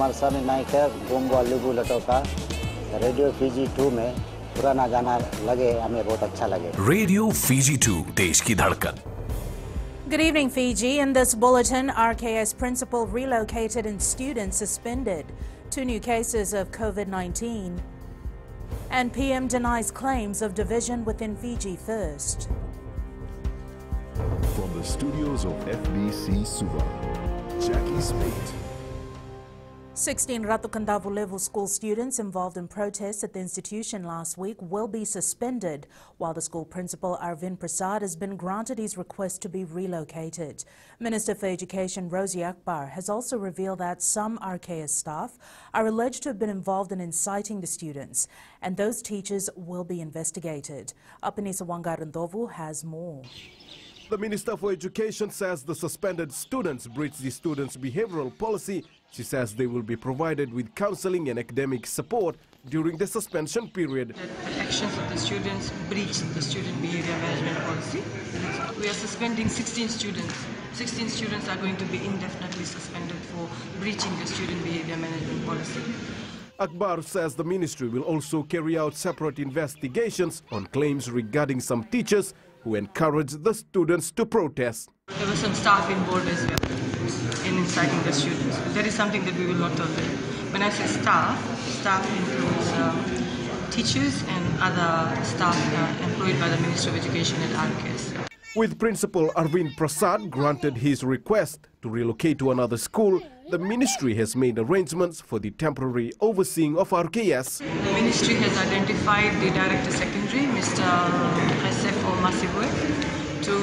कुमार स्वामी नायक है Gongo लिबू लटोका radio Fiji two में पुराना गाना लगे हमें बहुत अच्छा लगे रेडियो फीजी 2 देश की धड़कन Good evening, Fiji. In this bulletin, RKS principal relocated and students suspended. Two new cases of COVID 19. And PM denies claims of division within Fiji First. From the studios of FBC Suva, Jackie Spate. 16 Ratu Kadavulevu school students involved in protests at the institution last week will be suspended, while the school principal Arvind Prasad has been granted his request to be relocated. Minister for Education Rosie Akbar has also revealed that some RKS staff are alleged to have been involved in inciting the students, and those teachers will be investigated. Apenisa Waqairadovu has more. The Minister for Education says the suspended students breached the students' behavioral policy. She says they will be provided with counseling and academic support during the suspension period. the actions of the students breach the student behavior management policy. We are suspending 16 students. 16 students are going to be indefinitely suspended for breaching the student behavior management policy. Akbar says the ministry will also carry out separate investigations on claims regarding some teachers who encouraged the students to protest. There were some staff involved as well in inciting the students. That is something that we will not tolerate. When I say staff, staff includes um, teachers and other staff uh, employed by the Ministry of Education at RKS. With Principal Arvind Prasad granted his request to relocate to another school, the ministry has made arrangements for the temporary overseeing of RKS. The ministry has identified the director secondary, Mr. Asefo Masibwe, to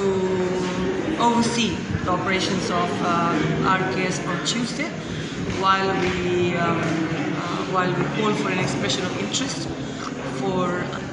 oversee the operations of uh, RKS on Tuesday, while we um, uh, while we call for an expression of interest for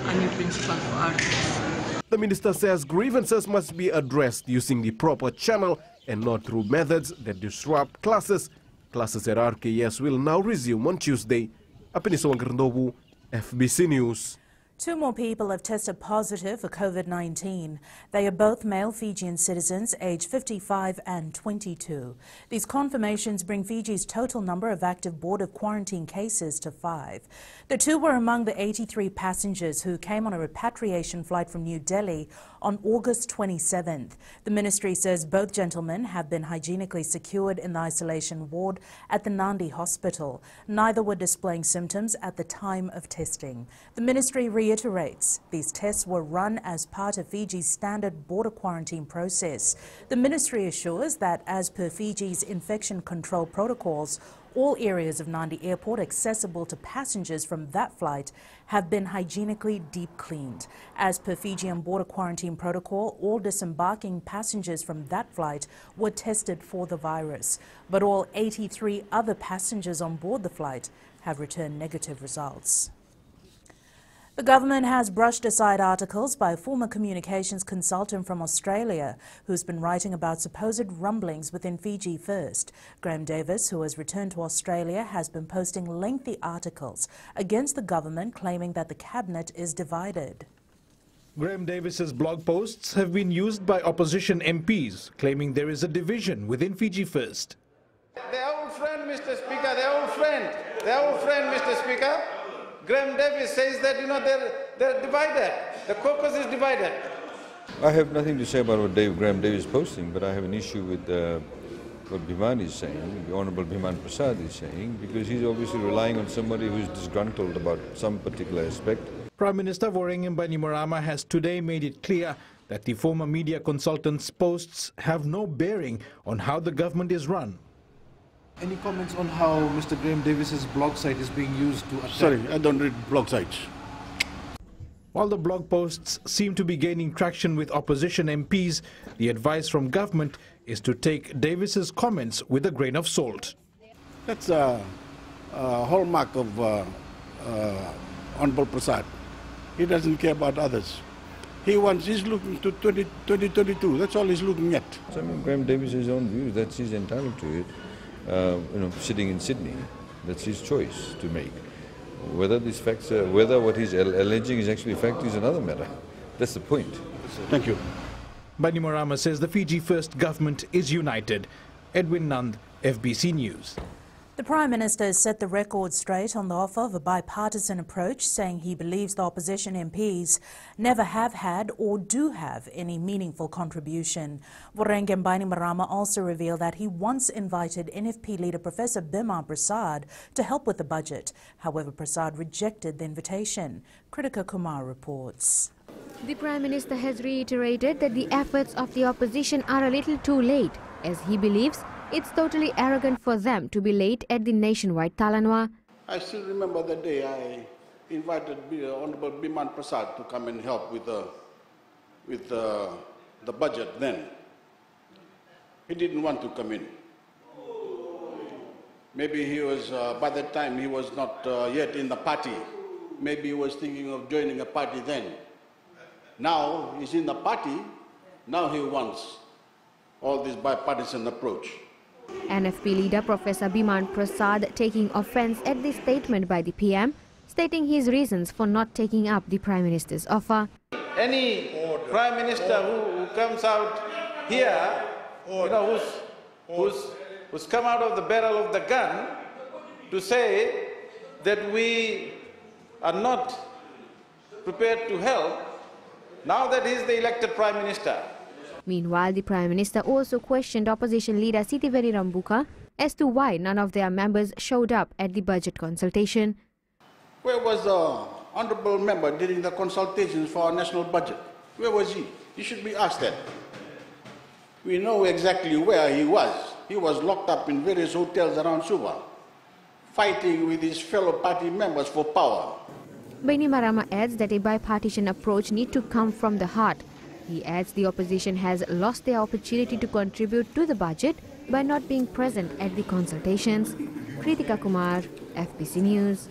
a new principal for RKS. The minister says grievances must be addressed using the proper channel and not through methods that disrupt classes. Classes at RKS will now resume on Tuesday. Waqairadovu, FBC News. Two more people have tested positive for COVID 19. They are both male Fijian citizens aged 55 and 22. These confirmations bring Fiji's total number of active border quarantine cases to five. The two were among the 83 passengers who came on a repatriation flight from New Delhi on August 27th. The ministry says both gentlemen have been hygienically secured in the isolation ward at the Nandi Hospital. Neither were displaying symptoms at the time of testing. The ministry reiterates these tests were run as part of Fiji's standard border quarantine process. The ministry assures that as per Fiji's infection control protocols, all areas of Nandi Airport accessible to passengers from that flight have been hygienically deep cleaned. As per Fijian border quarantine protocol, all disembarking passengers from that flight were tested for the virus. But all 83 other passengers on board the flight have returned negative results. The government has brushed aside articles by a former communications consultant from Australia who's been writing about supposed rumblings within Fiji First. Graham Davis, who has returned to Australia, has been posting lengthy articles against the government claiming that the cabinet is divided. Graham Davis's blog posts have been used by opposition MPs, claiming there is a division within Fiji First. Their old friend, Mr. Speaker, their old friend, their old friend, Mr. Speaker, Graham Davis says that, you know, they're, they're divided. The caucus is divided. I have nothing to say about what Dave, Graham Davis is posting, but I have an issue with uh, what Biman is saying, the Honorable Biman Prasad is saying, because he's obviously relying on somebody who's disgruntled about some particular aspect. Prime Minister Voreqe Bainimarama has today made it clear that the former media consultant's posts have no bearing on how the government is run. Any comments on how Mr. Graham Davis's blog site is being used to attack? Sorry, I don't read blog sites. While the blog posts seem to be gaining traction with opposition MPs, the advice from government is to take Davis's comments with a grain of salt. That's a, a hallmark of uh, uh, Honorable Prasad. He doesn't care about others. He wants, he's looking to 20, 2022. That's all he's looking at. So, I mean, Graham Davis own views. That's his entitled to it. Uh, you know, sitting in Sydney, that's his choice to make. Whether these facts, are, whether what he's alleging is actually fact is another matter. That's the point. Thank you. Bainimarama says the Fiji First government is united. Edwin Nand, FBC News. The Prime Minister has set the record straight on the offer of a bipartisan approach, saying he believes the opposition MPs never have had or do have any meaningful contribution. Voreqe Bainimarama also revealed that he once invited NFP leader Professor Biman Prasad to help with the budget. However, Prasad rejected the invitation. Kritika Kumar reports. The Prime Minister has reiterated that the efforts of the opposition are a little too late, as he believes it's totally arrogant for them to be late at the nationwide Talanoa. I still remember the day I invited B- Honorable Biman Prasad to come and help with the, with the, the budget then. He didn't want to come in. Maybe he was, uh, by that time, he was not uh, yet in the party. Maybe he was thinking of joining a party then. Now he's in the party, now he wants all this bipartisan approach. NFP leader Professor Biman Prasad taking offense at the statement by the PM, stating his reasons for not taking up the Prime Minister's offer. Any prime minister who, who comes out here, you know, who's, who's, who's come out of the barrel of the gun to say that we are not prepared to help, now that he's the elected prime minister, Meanwhile, the Prime Minister also questioned opposition leader Sitiveni Rabuka as to why none of their members showed up at the budget consultation. Where was the honorable member during the consultations for our national budget? Where was he? He should be asked that. We know exactly where he was. He was locked up in various hotels around Suva, fighting with his fellow party members for power. Bainimarama adds that a bipartisan approach need to come from the heart. He adds the opposition has lost their opportunity to contribute to the budget by not being present at the consultations. Kritika Kumar, FBC News.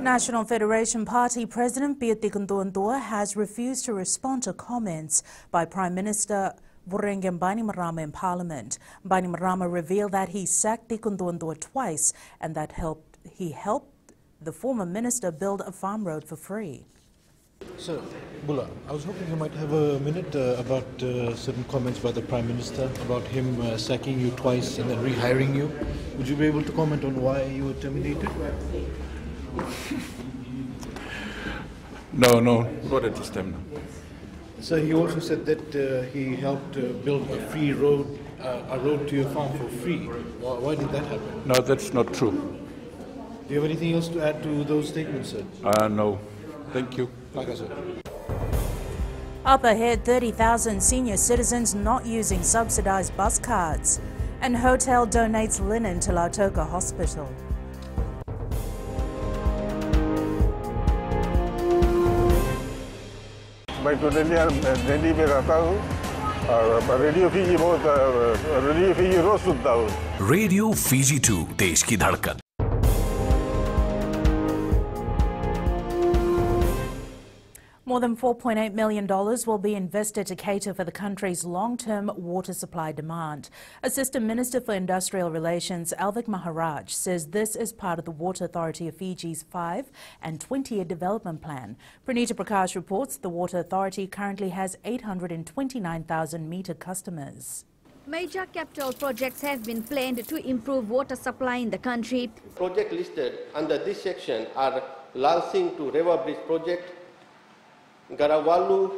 National Federation Party President Pio Tikoduadua has refused to respond to comments by Prime Minister Voreqe Bainimarama in Parliament. Bainimarama revealed that he sacked Tikoduadua twice and that helped, he helped the former minister build a farm road for free. Sir, Bula, I was hoping you might have a minute uh, about uh, certain comments by the Prime Minister about him uh, sacking you twice and then rehiring you. Would you be able to comment on why you were terminated? No, no, not at this time. No. Sir, he also said that uh, he helped uh, build a free road, uh, a road to your farm for free. Why, why did that happen? No, that's not true. Do you have anything else to add to those statements, sir? Uh, no. Thank you Like I said. Up ahead, 30,000 senior citizens not using subsidized bus cards. And hotel donates linen to Lautoka Hospital. मैं तो दिल्ली दिल्ली में रहता हूँ और radio Fiji बहुत radio Fiji रोज सुनता हूँ radio Fiji to देश की धड़कन More than $4.8 million will be invested to cater for the country's long-term water supply demand. Assistant Minister for Industrial Relations, Alvick Maharaj, says this is part of the Water Authority of Fiji's 5 and 20-year development plan. Pranita Prakash reports the Water Authority currently has 829,000 meter customers. Major capital projects have been planned to improve water supply in the country. Projects listed under this section are Lansing to River Bridge Project, Garawalu,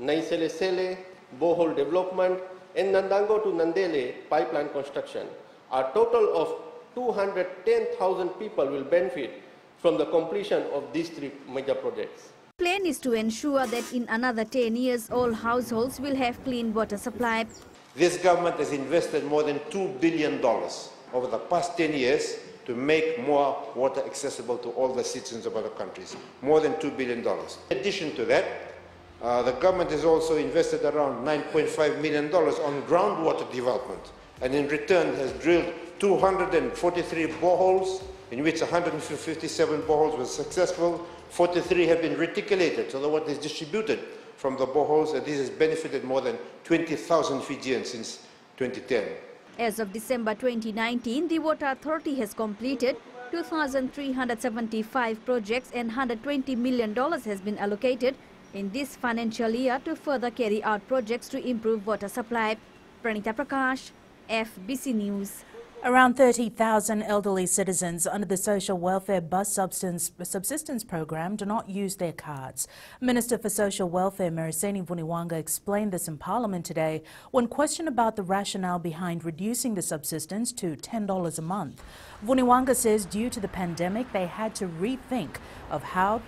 Naiselesele, borehole development, and Nandango to Nandele pipeline construction. A total of 210,000 people will benefit from the completion of these three major projects. The Plan is to ensure that in another 10 years, all households will have clean water supply. This government has invested more than $2 billion over the past 10 years to make more water accessible to all the citizens of other countries, more than $2 billion. In addition to that, uh, the government has also invested around $9.5 million on groundwater development, and in return has drilled 243 boreholes, in which 157 boreholes were successful, 43 have been reticulated, so the water is distributed from the boreholes, and this has benefited more than 20,000 Fijians since 2010. As of December 2019, the Water Authority has completed 2,375 projects and $120 million has been allocated in this financial year to further carry out projects to improve water supply. Pranita Prakash, FBC News. Around 30,000 elderly citizens under the Social Welfare Bus Subsistence, Program do not use their cards. Minister for Social Welfare Mereseini Vuniwaqa explained this in Parliament today when questioned about the rationale behind reducing the subsistence to $10 a month. Vuniwaqa says due to the pandemic, they had to rethink of how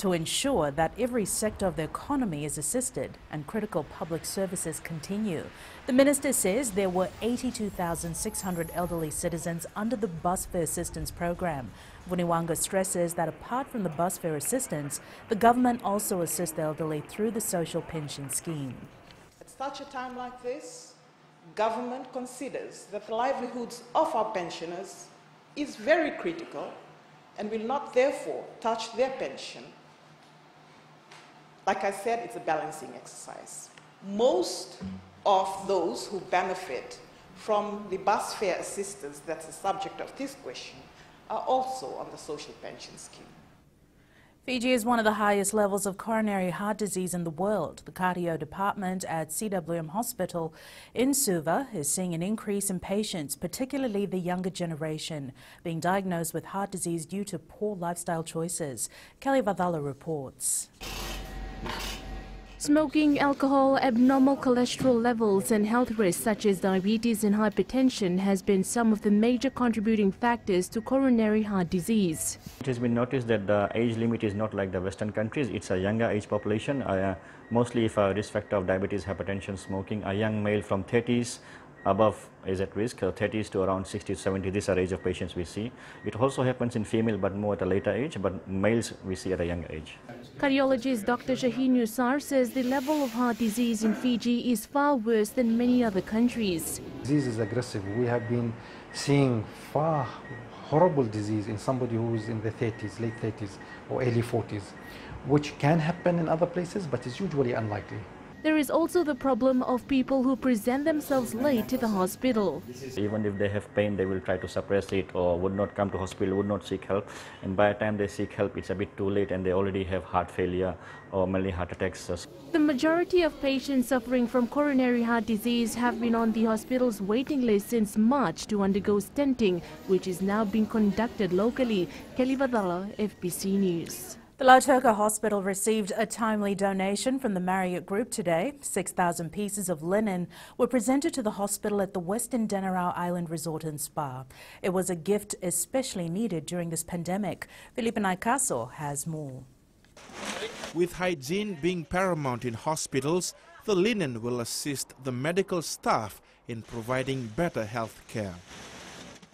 to ensure that every sector of the economy is assisted and critical public services continue. The minister says there were 82,600 elderly citizens under the bus fare assistance program. Vuniwaqa stresses that apart from the bus fare assistance, the government also assists the elderly through the social pension scheme. At such a time like this, government considers that the livelihoods of our pensioners is very critical and will not therefore touch their pension like I said, it's a balancing exercise. Most of those who benefit from the bus fare assistance that's the subject of this question are also on the social pension scheme. Fiji is one of the highest levels of coronary heart disease in the world. The cardio department at CWM Hospital in Suva is seeing an increase in patients, particularly the younger generation, being diagnosed with heart disease due to poor lifestyle choices. Kelly Vadala reports. Smoking, alcohol, abnormal cholesterol levels and health risks such as diabetes and hypertension has been some of the major contributing factors to coronary heart disease. It has been noticed that the age limit is not like the western countries, it's a younger age population. Uh, mostly if a risk factor of diabetes, hypertension, smoking, a young male from 30s above is at risk, uh, 30s to around 60 to 70, these are age of patients we see. It also happens in female but more at a later age, but males we see at a younger age. Cardiologist Dr. Shaheen Nusar says the level of heart disease in Fiji is far worse than many other countries. Disease is aggressive. We have been seeing far horrible disease in somebody who is in the 30s, late 30s or early 40s, which can happen in other places but is usually unlikely. There is also the problem of people who present themselves late to the hospital. Even if they have pain, they will try to suppress it or would not come to hospital, would not seek help. And by the time they seek help, it's a bit too late and they already have heart failure or many heart attacks. The majority of patients suffering from coronary heart disease have been on the hospital's waiting list since March to undergo stenting, which is now being conducted locally. Kelly Vadala, FBC News. The Lautoka Hospital received a timely donation from the Marriott Group today. 6,000 pieces of linen were presented to the hospital at the Western Denarau Island Resort and Spa. It was a gift especially needed during this pandemic. Felipe Naikaso has more. With hygiene being paramount in hospitals, the linen will assist the medical staff in providing better health care.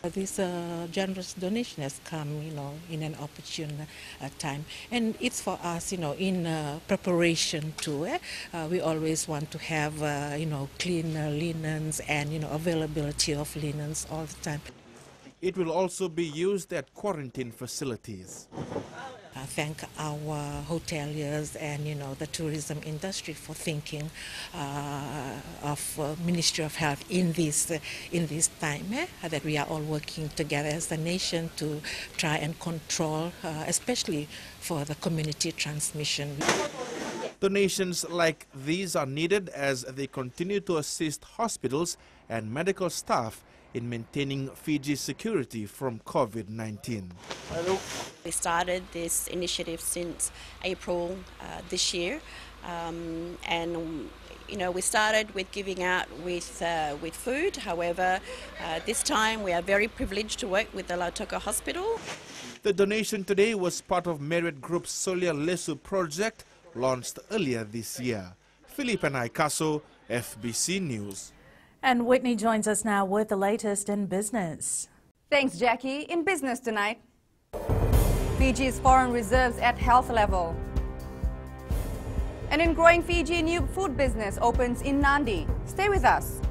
This uh, generous donation has come, you know, in an opportune uh, time, and it's for us, you know, in uh, preparation too. Eh? Uh, we always want to have, uh, you know, clean linens and you know availability of linens all the time. It will also be used at quarantine facilities. I thank our hoteliers and you know the tourism industry for thinking uh, of uh, Ministry of Health in this uh, in this time eh? that we are all working together as a nation to try and control, uh, especially for the community transmission. Donations like these are needed as they continue to assist hospitals and medical staff in maintaining Fiji's security from COVID-19. We started this initiative since April uh, this year, um, and you know we started with giving out with uh, with food. However, uh, this time we are very privileged to work with the Lautoka Hospital. The donation today was part of Marriott Group's Solia Lesu project launched earlier this year. Felipe Naikaso, FBC News. And Whitney joins us now with the latest in business. Thanks, Jackie. In business tonight, Fiji's foreign reserves at health level. And in growing Fiji, new food business opens in Nadi. Stay with us.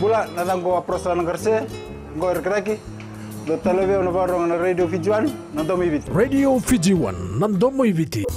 Bula natang ko aprosa ng karse, go erkraki. Do talebe ono barong na Radio Fiji One, nandomo ibiti. Radio Fiji One, nandomo ibiti.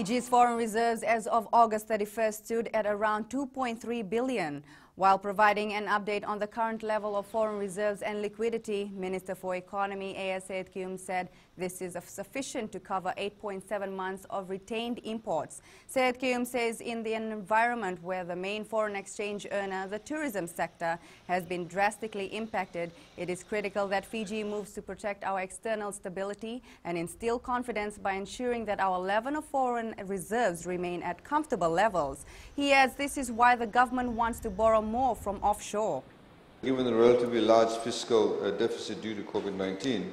Fiji's foreign reserves as of August 31st stood at around 2.3 billion. While providing an update on the current level of foreign reserves and liquidity, Minister for Economy A.S. Seyed said this is sufficient to cover 8.7 months of retained imports. Seyed says in the environment where the main foreign exchange earner, the tourism sector, has been drastically impacted, it is critical that Fiji moves to protect our external stability and instill confidence by ensuring that our level of foreign reserves remain at comfortable levels. He adds this is why the government wants to borrow more from offshore. Given the relatively large fiscal uh, deficit due to COVID-19,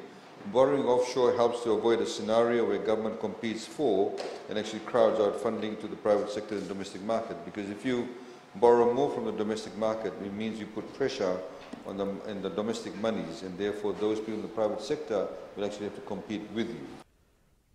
borrowing offshore helps to avoid a scenario where government competes for and actually crowds out funding to the private sector and domestic market. Because if you borrow more from the domestic market, it means you put pressure on the, the domestic monies, and therefore those people in the private sector will actually have to compete with you.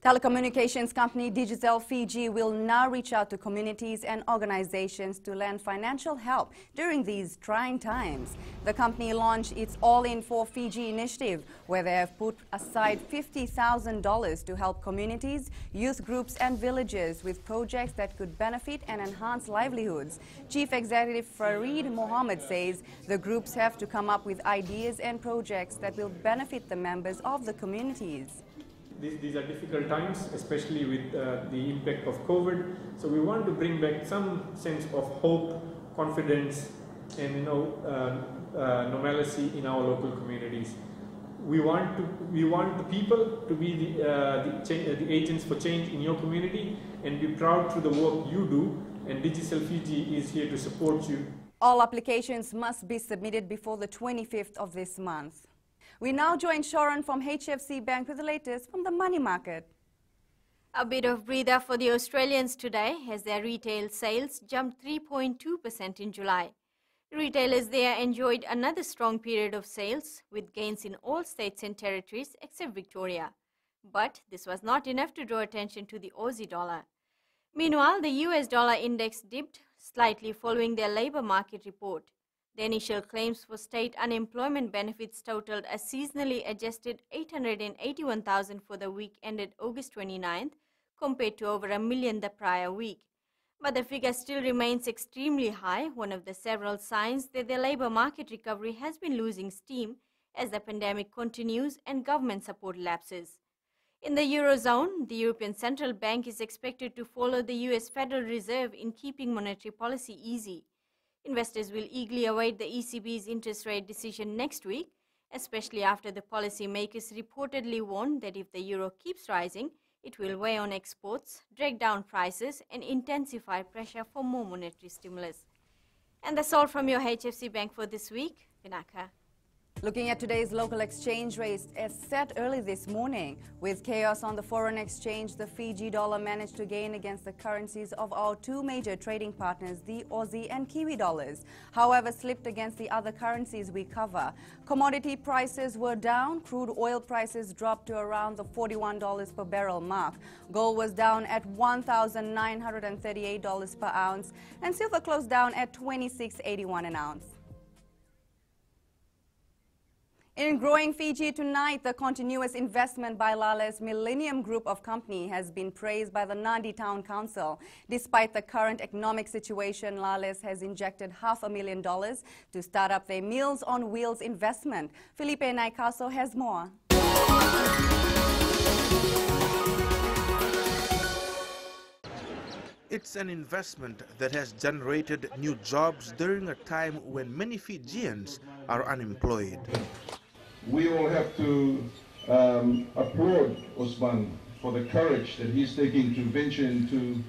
Telecommunications company Digicel Fiji will now reach out to communities and organizations to lend financial help during these trying times. The company launched its All In for Fiji initiative, where they have put aside $50,000 to help communities, youth groups and villages with projects that could benefit and enhance livelihoods. Chief Executive Farid Mohammed says the groups have to come up with ideas and projects that will benefit the members of the communities these, these are difficult times, especially with uh, the impact of COVID. So we want to bring back some sense of hope, confidence, and you know uh, uh, normalcy in our local communities. We want to we want the people to be the uh, the, uh, the, agents for change in your community and be proud through the work you do. And Digicel Fiji is here to support you. All applications must be submitted before the 25th of this month. We now join Sharon from HFC Bank with the latest from the money market. A bit of breather for the Australians today as their retail sales jumped 3.2% in July. Retailers there enjoyed another strong period of sales with gains in all states and territories except Victoria. But this was not enough to draw attention to the Aussie dollar. Meanwhile, the US dollar index dipped slightly following their labor market report. The initial claims for state unemployment benefits totaled a seasonally adjusted 881,000 for the week ended August 29th, compared to over a million the prior week. But the figure still remains extremely high, one of the several signs that the labor market recovery has been losing steam as the pandemic continues and government support lapses. In the Eurozone, the European Central Bank is expected to follow the US Federal Reserve in keeping monetary policy easy. Investors will eagerly await the ECB's interest rate decision next week, especially after the policymakers reportedly warned that if the euro keeps rising, it will weigh on exports, drag down prices, and intensify pressure for more monetary stimulus. And that's all from your HFC Bank for this week. Vinaka. Looking at today's local exchange rates, as set early this morning, with chaos on the foreign exchange, the Fiji dollar managed to gain against the currencies of our two major trading partners, the Aussie and Kiwi dollars. However, slipped against the other currencies we cover. Commodity prices were down. Crude oil prices dropped to around the $41 per barrel mark. Gold was down at $1,938 per ounce, and silver closed down at $26.81 an ounce. In growing Fiji tonight, the continuous investment by Lale's Millennium Group of Company has been praised by the Nadi Town Council. Despite the current economic situation, Lale's has injected half a million dollars to start up their Meals on Wheels investment. Felipe Naikaso has more. It's an investment that has generated new jobs during a time when many Fijians are unemployed we all have to um, applaud Osman for the courage that he's taking to venture into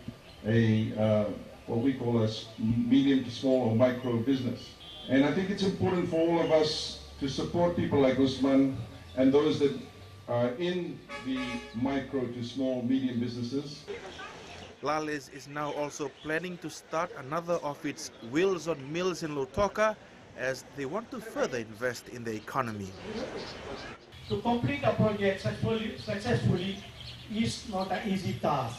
a uh, what we call a medium to small or micro business. And I think it's important for all of us to support people like Usman and those that are in the micro to small medium businesses. Lales is now also planning to start another of its Wheels on Mills in Lautoka as they want to further invest in the economy. To complete a project successfully, successfully is not an easy task.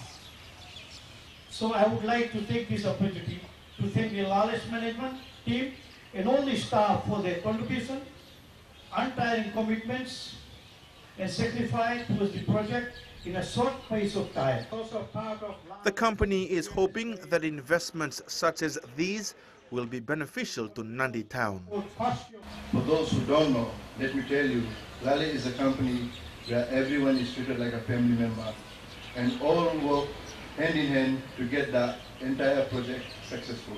So I would like to take this opportunity to thank the Lales management team and all the staff for their contribution, untiring commitments, and sacrifice towards the project in a short space of time. The company is hoping that investments such as these will be beneficial to Nandi town. For those who don't know, let me tell you, Lale is a company where everyone is treated like a family member and all work hand in hand to get the entire project successful.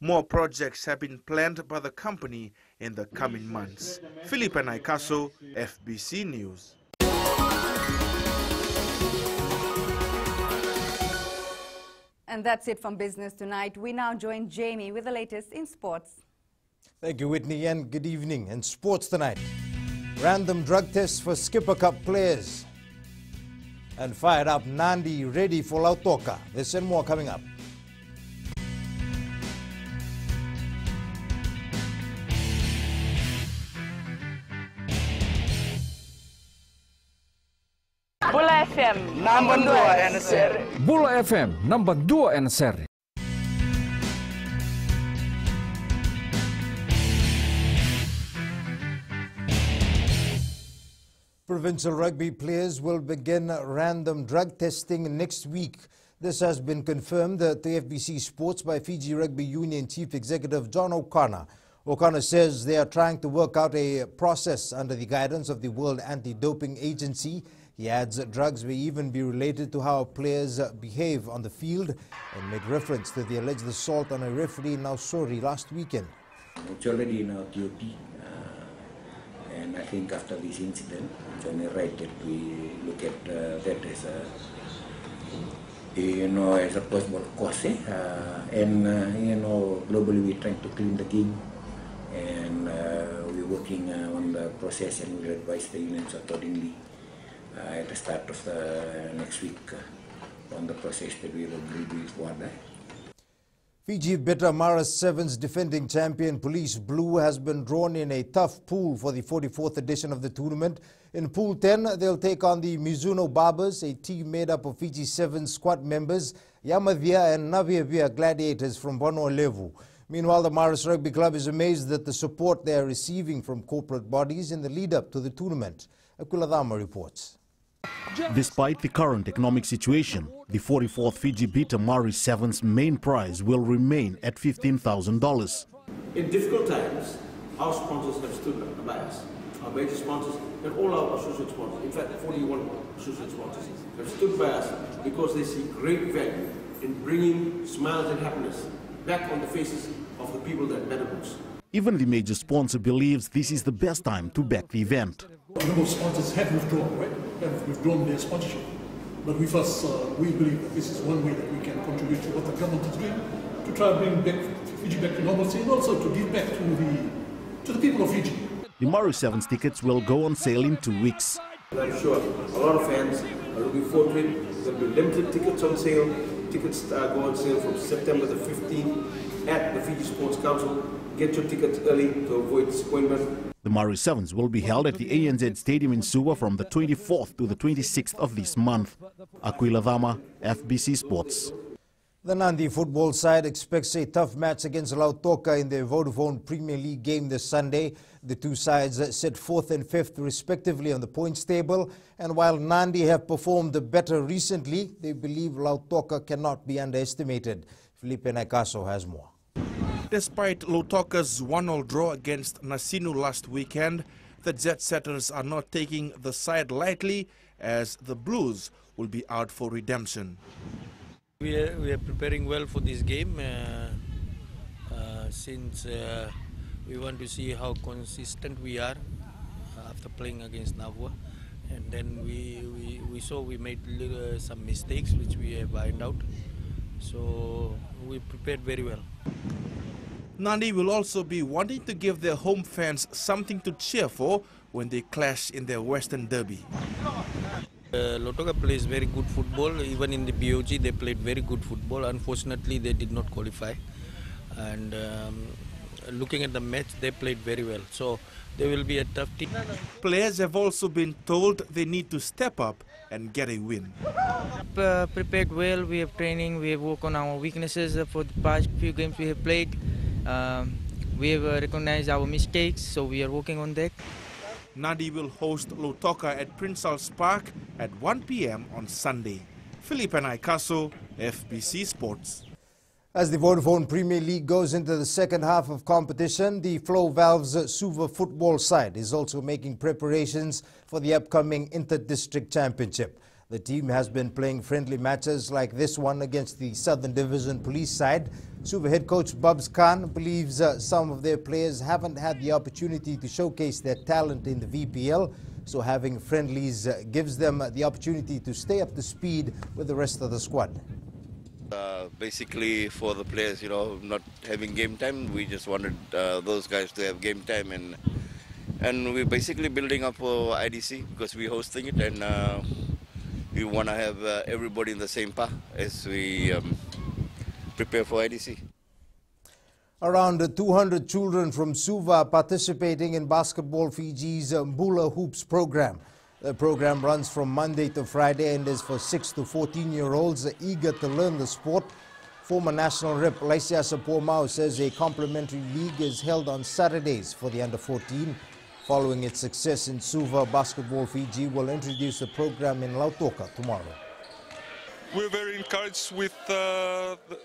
More projects have been planned by the company in the coming months. Felipe Naikaso, FBC News. And that's it from Business Tonight. We now join Jamie with the latest in sports. Thank you, Whitney, and good evening. In sports tonight, random drug tests for Skipper Cup players. And fired up Nandi ready for Lautoka. There's and more coming up. FM number 2 NSR. Bula FM number 2 NSR. Provincial rugby players will begin random drug testing next week. This has been confirmed at the FBC Sports by Fiji Rugby Union Chief Executive John O'Connor. O'Connor says they are trying to work out a process under the guidance of the World Anti-Doping Agency. He adds that drugs may even be related to how players behave on the field and made reference to the alleged assault on a referee in Nausori last weekend. It's already in our TOP. Uh, and I think after this incident, it's only right that we look at uh, that as a, you know, as a possible cause. Eh? Uh, and, uh, you know, globally we're trying to clean the game. And uh, we're working uh, on the process and we'll advise the unions accordingly at the start of the next week uh, on the process that we will agree with WADA. Fiji Bitter Marist Sevens defending champion Police Blue has been drawn in a tough pool for the 44th edition of the tournament. In Pool 10, they'll take on the Mizuno Barbers, a team made up of Fiji Sevens squad members, Yamadhya and Naviavia Gladiators from Vanua Levu. Meanwhile, the Marist Rugby Club is amazed at the support they are receiving from corporate bodies in the lead-up to the tournament. Akuladama reports. Despite the current economic situation, the 44th Fiji Bitter Marist Sevens main prize will remain at $15,000. In difficult times, our sponsors have stood by us. Our major sponsors and all our associate sponsors, in fact 41 associate sponsors, have stood by us because they see great value in bringing smiles and happiness back on the faces of the people that matter most. Even the major sponsor believes this is the best time to back the event. A number of sponsors have withdrawn, right? Have withdrawn their sponsorship. But with us, uh, we believe that this is one way that we can contribute to what the government is doing to try to bring back Fiji back to normalcy and also to give back to the to the people of Fiji. The Marist Sevens tickets will go on sale in two weeks. I'm sure a lot of fans are looking forward to it. There'll be limited tickets on sale. Tickets uh, go on sale from September the 15th at the Fiji Sports Council. Get your tickets early to avoid disappointment. The Marist Sevens will be held at the ANZ Stadium in Suva from the 24th to the 26th of this month. Aquila Vama, FBC Sports. The Nandi football side expects a tough match against Lautoka in their Vodafone Premier League game this Sunday. The two sides sit fourth and fifth respectively on the points table. And while Nandi have performed better recently, they believe Lautoka cannot be underestimated. Felipe Naikaso has more. Despite Lautoka's 1-0 draw against Nasinu last weekend, the Jet Setters are not taking the side lightly as the Blues will be out for redemption. We are, we are preparing well for this game uh, uh, since uh, we want to see how consistent we are after playing against Navua. And then we, we, we saw we made little, some mistakes which we have ironed out. So we prepared very well. Nandi will also be wanting to give their home fans something to cheer for when they clash in their Western Derby. Uh, Lautoka plays very good football. Even in the BOG, they played very good football. Unfortunately, they did not qualify. And um, looking at the match, they played very well. So they will be a tough team. Players have also been told they need to step up and get a win. Uh, prepared well. We have training. We have worked on our weaknesses for the past few games we have played. Um, we have uh, recognized our mistakes, so we are working on that. Nadi will host Lautoka at Prince Charles Park at 1 p.m. on Sunday. Felipe Naikaso, FBC Sports. As the Vodafone Premier League goes into the second half of competition, the Flow Valves Suva football side is also making preparations for the upcoming Inter-District Championship. The team has been playing friendly matches like this one against the Southern Division Police side. Suva head coach Bubs Khan believes uh, some of their players haven't had the opportunity to showcase their talent in the VPL, so having friendlies uh, gives them the opportunity to stay up to speed with the rest of the squad. Uh, basically, for the players, you know, not having game time, we just wanted uh, those guys to have game time, and and we're basically building up for IDC because we're hosting it, and uh, we want to have uh, everybody in the same path as we um, prepare for IDC. Around 200 children from Suva participating in Basketball Fiji's Bula Hoops program. The program runs from Monday to Friday and is for 6 to 14 year olds eager to learn the sport. Former national rep Laisia Sapomau says a complimentary league is held on Saturdays for the under 14. Following its success in Suva, Basketball Fiji will introduce the program in Lautoka tomorrow. We're very encouraged with uh, the,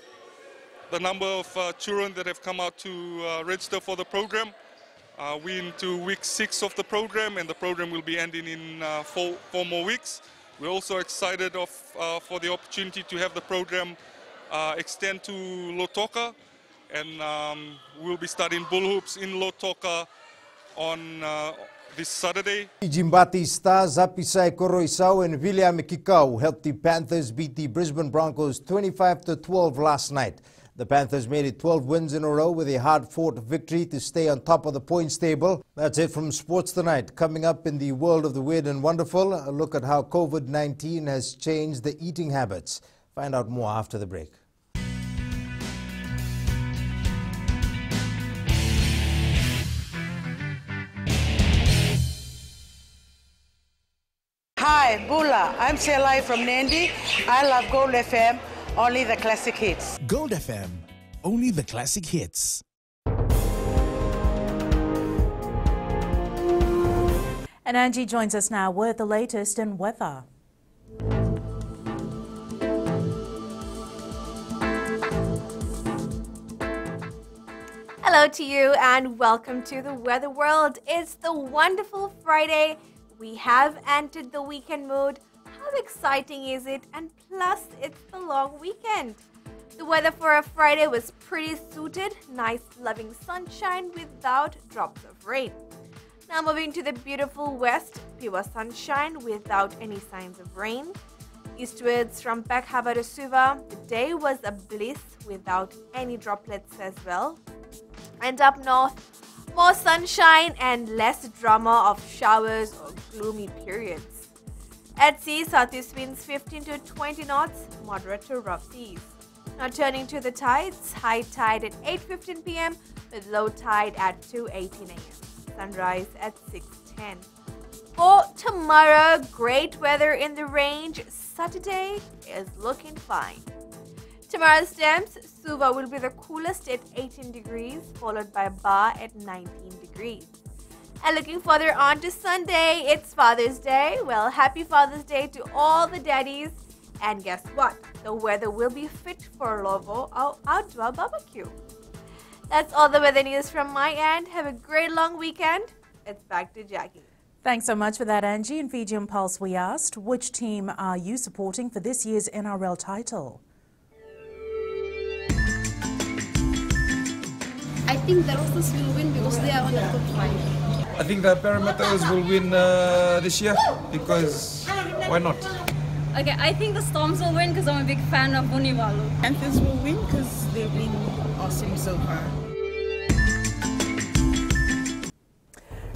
the, number of uh, children that have come out to uh, register for the program. Uh, we're into week six of the program, and the program will be ending in uh, four, four, more weeks. We're also excited of, uh, for the opportunity to have the program extend to Lautoka, and um, we'll be studying bull hoops in Lautoka on uh, this Saturday. Jimbati Stars, Apisai Koroisau and William Kikau helped the Panthers beat the Brisbane Broncos 25 to 12 last night. The Panthers made it 12 wins in a row with a hard-fought victory to stay on top of the points table. That's it from Sports Tonight. Coming up in the world of the weird and wonderful, a look at how COVID-19 has changed the eating habits. Find out more after the break. Hi, Bula. I'm Selai from Nandi. I love Gold FM. Only the classic hits. Gold FM, only the classic hits. And Angie joins us now with the latest in weather. Hello to you and welcome to the Weather World. It's the wonderful Friday. We have entered the weekend mode how exciting is it? And plus, it's the long weekend. The weather for a Friday was pretty suited, nice loving sunshine without drops of rain. Now moving to the beautiful west, pure sunshine without any signs of rain. Eastwards from Pekhava to the day was a bliss without any droplets as well. And up north, more sunshine and less drama of showers or gloomy periods. At sea, southeast winds 15 to 20 knots, moderate to rough seas. Now turning to the tides, high tide at 8.15 p.m. with low tide at 2.18 a.m. Sunrise at 6.10. For tomorrow, great weather in the range. Saturday is looking fine. Tomorrow's temps, Suva will be the coolest at 18 degrees, followed by Ba at 19 degrees. And looking further on to Sunday, it's Father's Day. Well, happy Father's Day to all the daddies. And guess what? The weather will be fit for Lovo outdoor barbecue. That's all the weather news from my end. Have a great long weekend. It's back to Jackie. Thanks so much for that, Angie. In Fijian Pulse, we asked, which team are you supporting for this year's NRL title? I think the Roosters will win because they are on the top five. I think the Parramatta's will win uh, this year because why not? Okay, I think the Storms will win because I'm a big fan of Vunivalu. Panthers will win because they've been awesome so far.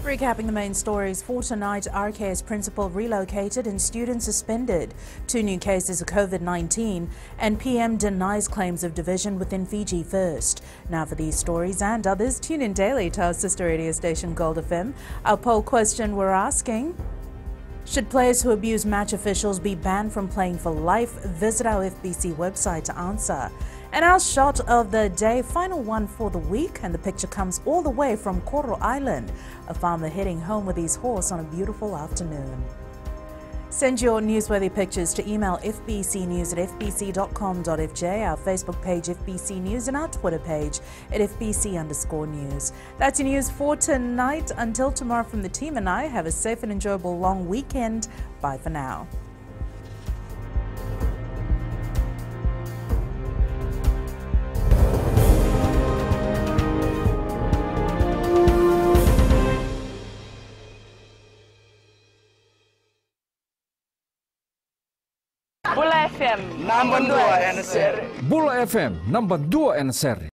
Recapping the main stories for tonight, RKS principal relocated and students suspended. Two new cases of COVID-19 and PM denies claims of division within Fiji First. Now for these stories and others, tune in daily to our sister radio station Gold FM. Our poll question we're asking, should players who abuse match officials be banned from playing for life? Visit our FBC website to answer. And our shot of the day, final one for the week, and the picture comes all the way from Koro Island, a farmer heading home with his horse on a beautiful afternoon. Send your newsworthy pictures to email fbcnews at fbc.com.fj, our Facebook page FBC News, and our Twitter page at FBC underscore news. That's your news for tonight. Until tomorrow from the team and I, have a safe and enjoyable long weekend. Bye for now. FM, number 2 NSR. Bula FM, number 2 NSR.